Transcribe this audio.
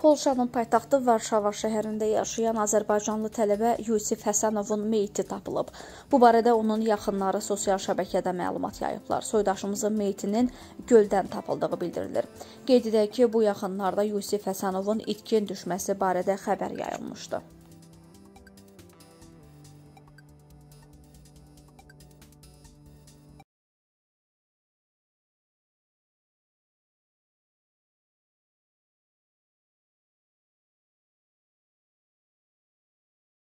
Polşanın paytaxtı Varşava şəhərində yaşayan azərbaycanlı tələbə Yusif Həsənovun meyiti tapılıb. Bu barədə onun yaxınları sosial şəbəkədə məlumat yayıblar. Soydaşımızın meyitinin göldən tapıldığı bildirilir. Qeyd edək ki, bu yaxınlarda Yusif Həsənovun itkin düşməsi barədə xəbər yayılmışdı.